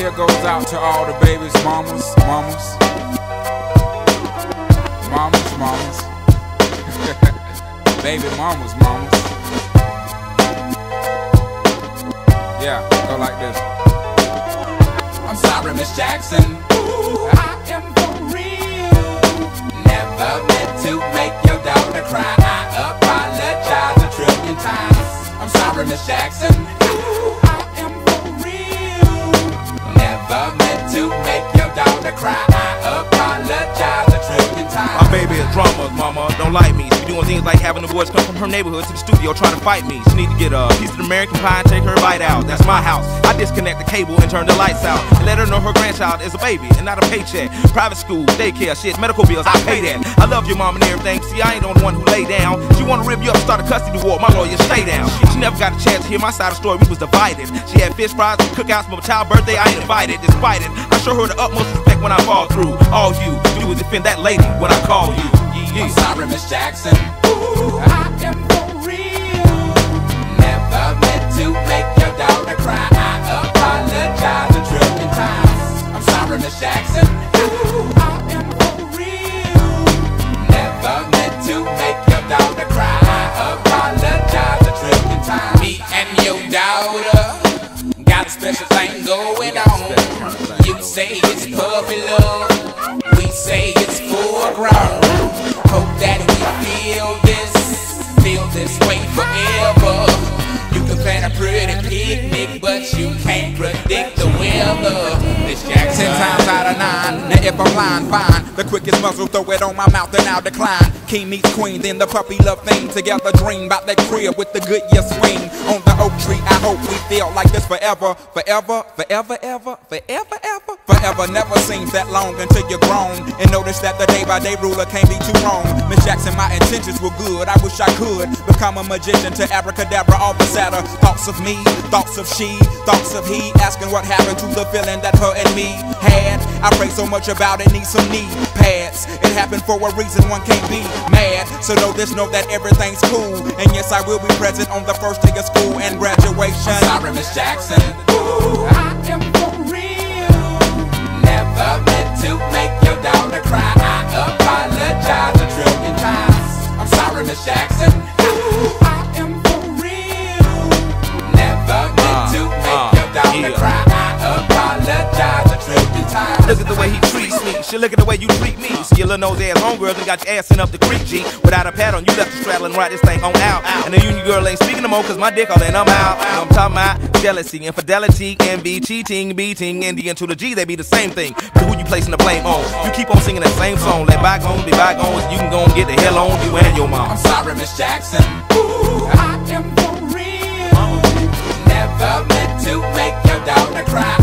here goes out to all the babies, mamas, mamas. Mamas, mamas. Baby mamas, mamas. Yeah, go like this. I'm sorry, Miss Jackson. Ooh, I am for real. Never meant to make your daughter cry. I apologize a trillion times. I'm sorry, Miss Jackson. Never meant to make your daughter cry. I apologize a trillion times. My baby is drama, mama. Don't like me. She doing things like having the boys come from her neighborhood to the studio trying to fight me. She need to get a piece of American pie and take her bite out. That's my house. Disconnect the cable and turn the lights out. And let her know her grandchild is a baby and not a paycheck. Private school, daycare, shit, medical bills, I pay that. I love your mom and everything. See, I ain't the only one who lay down. She wanna rip you up, start a custody war. My lawyer, stay down. She never got a chance to hear my side of the story. We was divided. She had fish fries cookouts for my child's birthday. I ain't invited, despite it. I show her the utmost respect when I fall through. All you do is defend that lady when I call you. Yeah, I'm sorry, Miss Jackson. Miss Jackson. Ooh, I am for real. Never meant to make your daughter cry. I apologize a trillion times. Me and your daughter got a special thing going on. You say it's puppy love. We say it's full grown. Hope that we feel this, feel this way forever. You can plan a pretty picnic, but you can't predict the weather. This out of nine. Now if I'm lying, fine. The quickest muzzle, throw it on my mouth and I'll decline. King meets queen, then the puppy love thing. Together dream about that crib with the good year swing. On the oak tree, I hope we feel like this forever. Forever, forever, ever, forever, ever. Forever never seems that long until you're grown. And notice that the day by day ruler can't be too wrong. Miss Jackson, my intentions were good. I wish I could become a magician to abracadabra all the sadder. Thoughts of me, thoughts of she, thoughts of he. Asking what happened to the feeling that her and me had. I pray so much about it, need some knee pads. It happened for a reason, one can't be mad. So know this, know that everything's cool. And yes, I will be present on the first day of school and graduation. I'm sorry, Miss Jackson. Ooh, I am for real. Never meant to make She look at the way you treat me. See your little nose ass homegirl and got your ass in up the creek, G. Without a pad on, you left the straddle and ride this thing on out. And the union girl ain't speaking no more cause my dick all in, I'm out. You know I'm talking about jealousy, infidelity, envy, cheating, beating, and the to the G, they be the same thing. But who you placing the blame on? You keep on singing that same song. Let bygones be bygones. You can go and get the hell on you and your mom. I'm sorry, Miss Jackson. Ooh, I am for real. Never meant to make your daughter cry.